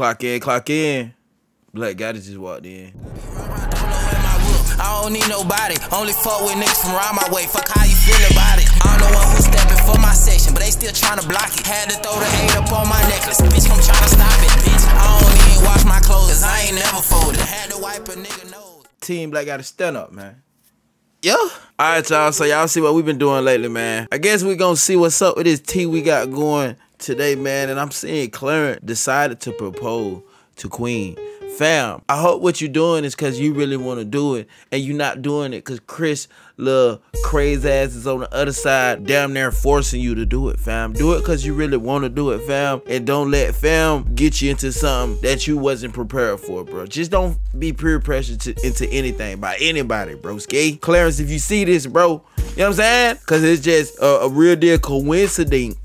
Clock in, clock in. Black Gatti just walked in. I don't need nobody. Only fuck with niggas from around my way. Fuck how you feel about it. I don't know one who's stepping for my section, but they still trying to block it. Had to throw the hate up on my necklace. Bitch, I'm trying to stop it. Bitch, I don't even wash my clothes, cause I ain't never folded. Had to wipe a nigga nose. Team Black Gatti stand up, man. Yeah. All right, y'all. So y'all see what we've been doing lately, man. I guess we gonna see what's up with this tea we got going today, man. And I'm seeing Clarence decided to propose to Queen. Fam, I hope what you're doing is because you really want to do it, and you're not doing it because Chris, little crazy ass, is on the other side, damn near forcing you to do it, fam. Do it because you really want to do it, fam, and don't let fam get you into something that you wasn't prepared for, bro. Just don't be peer pressured to, into anything by anybody, bro. Skate, Clarence, if you see this, bro, you know what I'm saying? Because it's just a, a real deal coincidence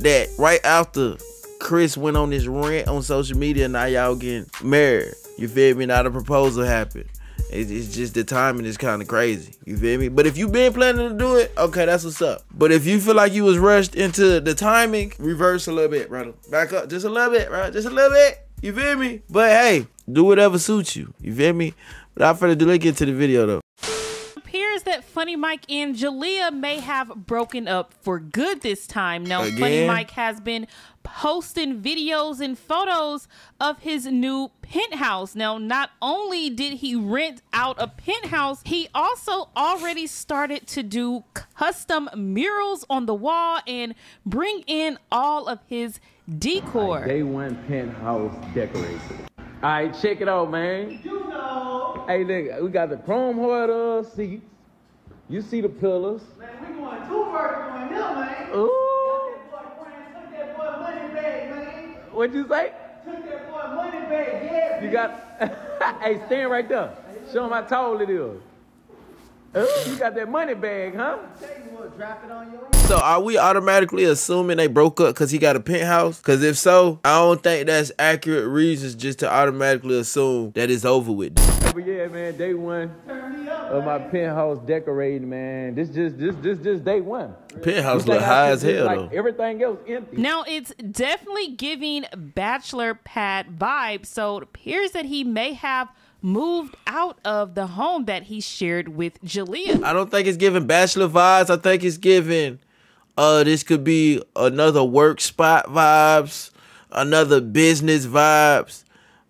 that right after Chris went on this rant on social media, now y'all getting married. You feel me? Now the proposal happened. It's, just the timing is kind of crazy. You feel me? But if you been planning to do it, okay, that's what's up. But if you feel like you was rushed into the timing, reverse a little bit, brother. Back up just a little bit, right? Just a little bit. You feel me? But hey, do whatever suits you. You feel me? But further delay, get to the video though Funny Mike and Jalea may have broken up for good this time. Now, Again? Funny Mike has been posting videos and photos of his new penthouse. Now, not only did he rent out a penthouse, he also already started to do custom murals on the wall and bring in all of his decor. Day one penthouse decorated. All right, check it out, man. You know. Hey, look, we got the chrome heart seats. You see the pillars. Man, we going two verticals on here, man. Ooh. That boy Brian took that boy money bag, man. What'd you say? Took that boy money bag, yeah. You got. hey, stand right there. Show them how tall it is. Ooh, you got that money bag, huh? Tell you what, drop it on your. So are we automatically assuming they broke up because he got a penthouse? Because if so, I don't think that's accurate reasons just to automatically assume that it's over with. But yeah, man, day one Turn me up. of my penthouse decorating, man. This just this this just day one. Penthouse look like high as hell like though. Everything else empty. Now it's definitely giving bachelor pad vibes. So it appears that he may have moved out of the home that he shared with Jalea. I don't think it's giving bachelor vibes. I think it's giving uh this could be another work spot vibes, another business vibes.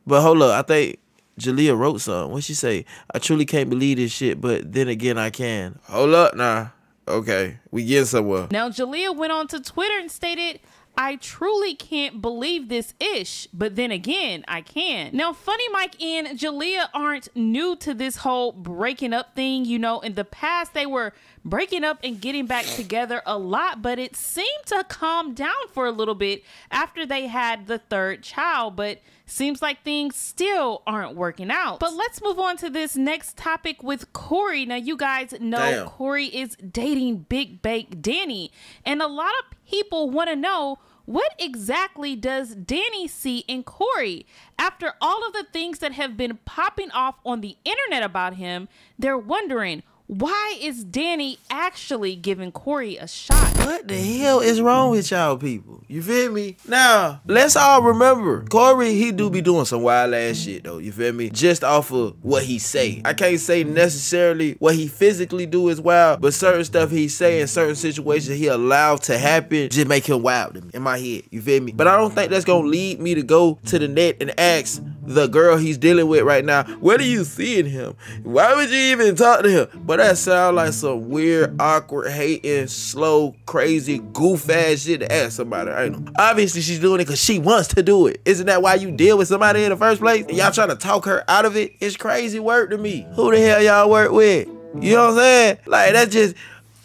But hold up, I think Jalea wrote something. What she say? I truly can't believe this shit, but then again I can. Hold up now. Okay, we getting somewhere. Now Jalea went on to Twitter and stated, I truly can't believe this ish, but then again, I can. Now, Funny Mike and Jalea aren't new to this whole breaking up thing. You know, in the past, they were breaking up and getting back together a lot, but it seemed to calm down for a little bit after they had the third child. But seems like things still aren't working out. But let's move on to this next topic with Corey. Now, you guys know Damn. Corey is dating Big Bake Danny, and a lot of people want to know what exactly does Danny see in Corey? After all of the things that have been popping off on the internet about him, they're wondering why is Danny actually giving Corey a shot? What the hell is wrong with y'all people? You feel me? Now, let's all remember, Corey, he do be doing some wild ass shit though. You feel me? Just off of what he say. I can't say necessarily what he physically do is wild, but certain stuff he say in certain situations he allowed to happen just make him wild to me in my head. You feel me? But I don't think that's gonna lead me to go to the net and ask the girl he's dealing with right now, what do you see in him? Why would you even talk to him? But that sound like some weird, awkward, hating, slow, crazy, goof ass shit to ask somebody. I know. Obviously, she's doing it because she wants to do it. Isn't that why you deal with somebody in the first place? And y'all trying to talk her out of it? It's crazy work to me. Who the hell y'all work with? You know what I'm saying? Like, that's just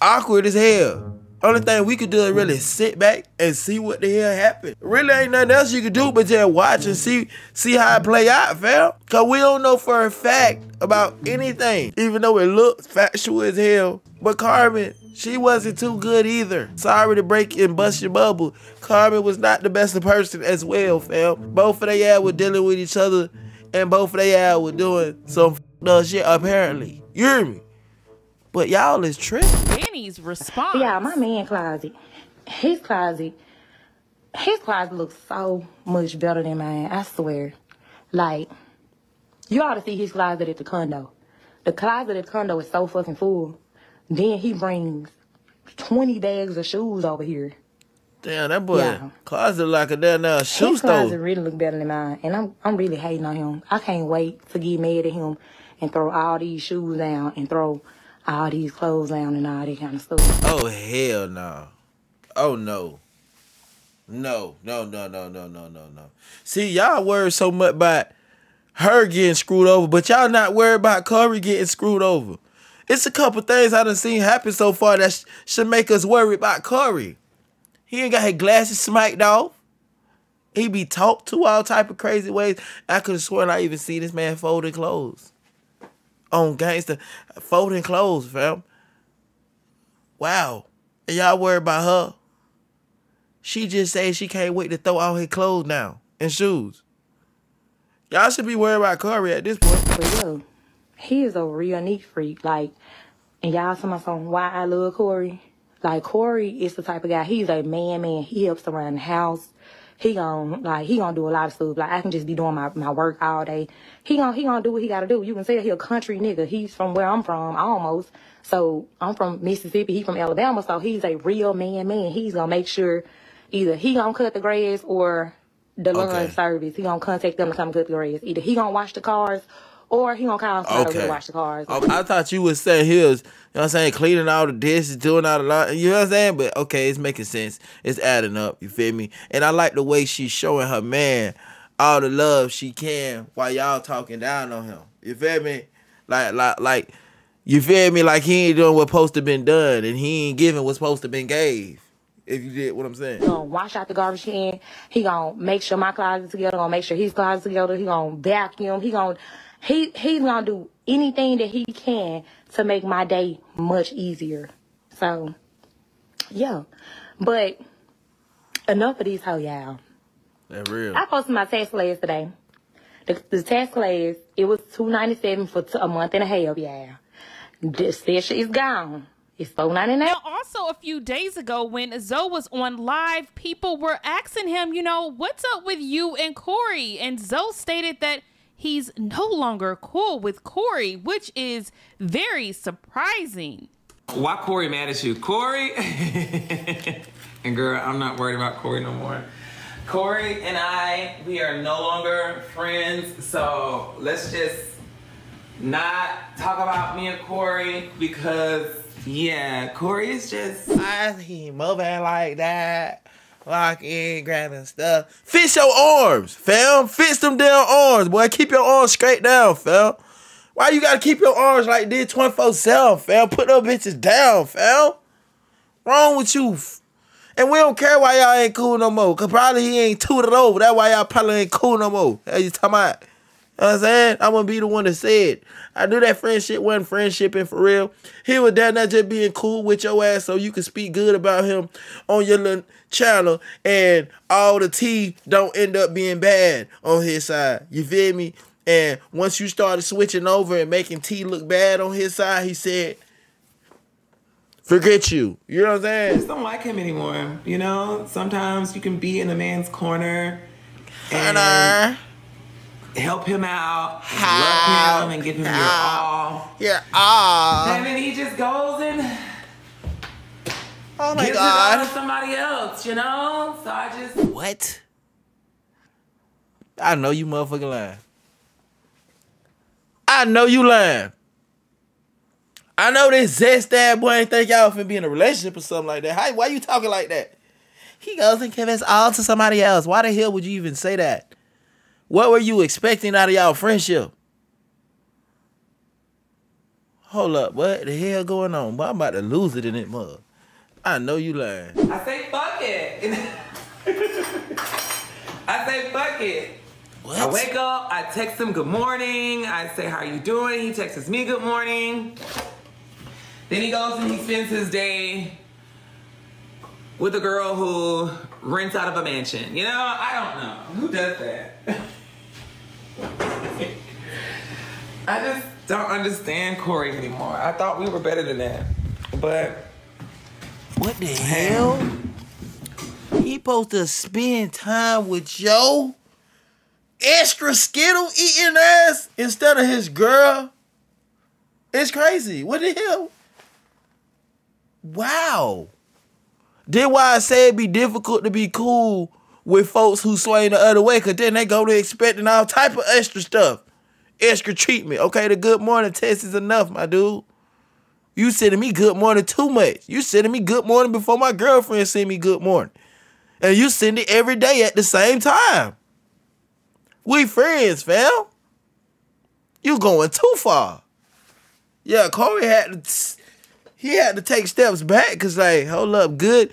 awkward as hell. Only thing we could do is really sit back and see what the hell happened. Really ain't nothing else you could do but just watch and see see how it play out, fam. Cause we don't know for a fact about anything. Even though it looks factual as hell. But Carmen, she wasn't too good either. Sorry to break and bust your bubble. Carmen was not the best person as well, fam. Both of they were dealing with each other and both of they were doing some f***ed shit apparently. You hear me? But y'all is tripping. Danny's response. Yeah, my man closet, his closet his closet looks so much better than mine. I swear. Like, you ought to see his closet at the condo. The closet at the condo is so fucking full. Then he brings 20 bags of shoes over here. Damn, that boy Yeah. closet like a damn uh, shoe His closet store. really look better than mine, and I'm I'm really hating on him. I can't wait to get mad at him and throw all these shoes down and throw all these clothes down and all that kind of stuff. Oh hell no. Oh no. No, no, no, no, no, no, no, no. See, y'all worried so much about her getting screwed over, but y'all not worried about Corey getting screwed over. It's a couple things I done seen happen so far that sh- should make us worry about Corey. He ain't got his glasses smacked off. He be talked to all type of crazy ways. I could have sworn I even seen this man folding clothes. On gangster, folding clothes, fam. Wow. And y'all worried about her. She just said she can't wait to throw all her clothes now and shoes. Y'all should be worried about Corey at this point. But yo, he is a real neat freak. Like, and y'all talking about something why I love Corey. Like Corey is the type of guy. He's a man, man. He helps around the house. He gon' like he gonna do a lot of stuff. Like I can just be doing my, my work all day. He gon' he gonna do what he gotta do. You can say he a country nigga. He's from where I'm from, almost. So I'm from Mississippi. He from Alabama. So he's a real man, man. He's gonna make sure either he gonna cut the grass or the lawn Okay. service. He gonna contact them to come cut the grass. Either he gonna wash the cars or he gonna call somebody over Okay. to wash the cars. Oh, I thought you was saying he was, you know what I'm saying, cleaning all the dishes, doing all the lot. You know what I'm saying? But okay, it's making sense. It's adding up. You feel me? And I like the way she's showing her man all the love she can while y'all talking down on him. You feel me? Like, like, like, you feel me? Like he ain't doing what's supposed to been done, and he ain't giving what's supposed to been gave. If you did what I'm saying. He gonna wash out the garbage can. He gonna make sure my closet together. Gonna make sure his closet together. He gonna vacuum. He gonna he he's gonna do anything that he can to make my day much easier. So yeah, but enough of these hoe y'all. That real. I posted my tax class today. The, the tax class it was two ninety seven for t- a month and a half. Yeah, this this shit is gone. It's four ninety nine. Also a few days ago, when Zoe was on live, people were asking him, you know, what's up with you and Corey? And Zoe stated that he's no longer cool with Corey, which is very surprising. Why Corey mad at you? Corey and girl, I'm not worried about Corey no more. Corey and I, we are no longer friends, so let's just not talk about me and Corey because yeah, Corey is just I he moving like that, walking, grabbing stuff. Fix your arms, fam. Fix them damn arms, boy. Keep your arms straight down, fam. Why you gotta keep your arms like this 24 7, fam? Put those bitches down, fam. Wrong with you? And we don't care why y'all ain't cool no more. Cause probably he ain't tooted over. That's why y'all probably ain't cool no more. How you talking about? You know what I'm saying? I'm gonna be the one that said. I knew that friendship wasn't friendshipping for real. He was down there just being cool with your ass so you can speak good about him on your little channel and all the tea don't end up being bad on his side. You feel me? And once you started switching over and making T look bad on his side, he said, Forget you. You know what I'm saying? just don't like him anymore. You know, sometimes you can be in a man's corner and Honor, help him out, How love him, and give him your all. you're all. And then he just goes and Oh my gives it all to god. somebody else, you know? So I just What? I know you motherfucking lying. I know you lying. I know this zest dad boy ain't think y'all finna be in a relationship or something like that. How, why you talking like that? He goes and gives all to somebody else. Why the hell would you even say that? What were you expecting out of y'all friendship? Hold up, what the hell going on? Boy, I'm about to lose it in it, mug. I know you lying. I say fuck it. I say fuck it. What? I wake up, I text him good morning, I say how you doing, he texts me good morning. Then he goes and he spends his day with a girl who rents out of a mansion. You know, I don't know. Who does that? I just don't understand Corey anymore. I thought we were better than that. But What the hell? He supposed to spend time with yo extra skittle eating ass instead of his girl. It's crazy. What the hell? Wow. Then why I say it'd be difficult to be cool with folks who swing the other way, cause then they go to expecting all type of extra stuff. Extra treatment. Okay, the good morning test is enough, my dude. You sending me good morning too much. You sending me good morning before my girlfriend send me good morning. And you send it every day at the same time. We friends, fam. You going too far. Yeah, Corey had to he had to take steps back because like, hold up, good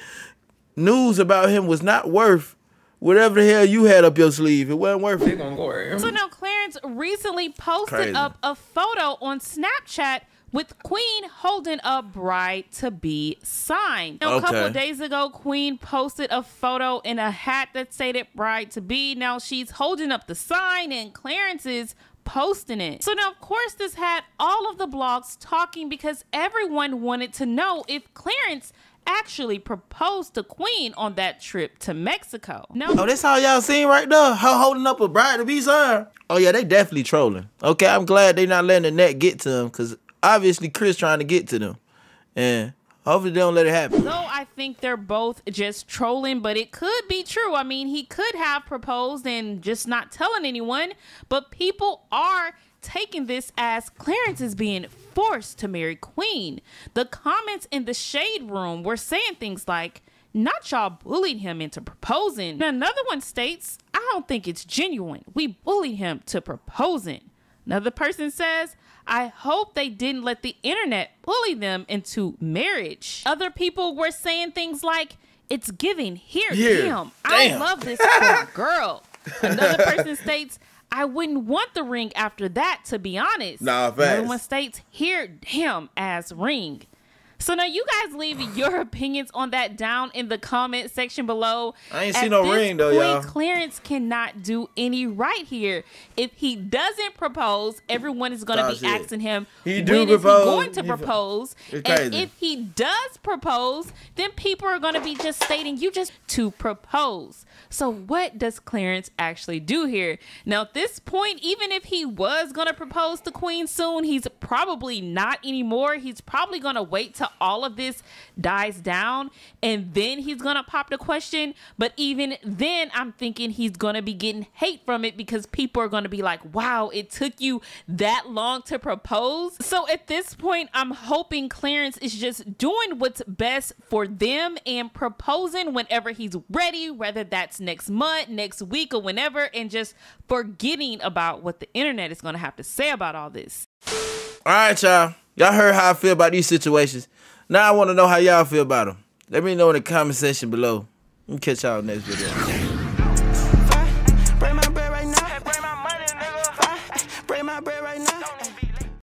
news about him was not worth whatever the hell you had up your sleeve. It wasn't worth They it. gonna Corey. So now Clarence recently posted Crazy. up a photo on Snapchat with Queen holding a bride to be sign. Now, a couple of days ago, Queen posted a photo in a hat that stated bride to be. Now she's holding up the sign and Clarence is posting it. So now of course this had all of the blogs talking because everyone wanted to know if Clarence actually proposed to Queen on that trip to Mexico. Now Oh, that's all y'all seen right there? Her holding up a bride to be signed. Oh yeah, they definitely trolling. Okay, I'm glad they not letting the net get to them because obviously Chris trying to get to them, and hopefully they don't let it happen. Though I think they're both just trolling, but it could be true. I mean, he could have proposed and just not telling anyone, but people are taking this as Clarence is being forced to marry Queen. The comments in the shade room were saying things like, not y'all bullied him into proposing. Another one states, I don't think it's genuine. We bullied him to proposing. Another person says, I hope they didn't let the internet bully them into marriage. Other people were saying things like, it's giving. Here, Here. damn. I love this girl. Another person states, I wouldn't want the ring after that, to be honest. Nah, Another facts. one states, here, damn, ass ring. So now you guys leave your opinions on that down in the comment section below. I ain't At see no ring, though, point, y'all. Clarence cannot do any right here. If he doesn't propose, everyone is going to That's be asking him He do when is propose, he going to propose. And if he does propose, then people are going to be just stating you just to propose. So what does Clarence actually do here? Now at this point, even if he was going to propose to Queen soon, he's probably not anymore. He's probably going to wait till all of this dies down and then he's to pop the question. But even then, I'm thinking he's to be getting hate from it because people are to be like, wow, it took you that long to propose. So at this point, I'm hoping Clarence is just doing what's best for them and proposing whenever he's ready, whether that's next month, next week, or whenever, and just forgetting about what the internet is to have to say about all this. All right, y'all. Y'all heard how I feel about these situations. Now I want to know how y'all feel about them. Let me know in the comment section below. Me catch y'all next video.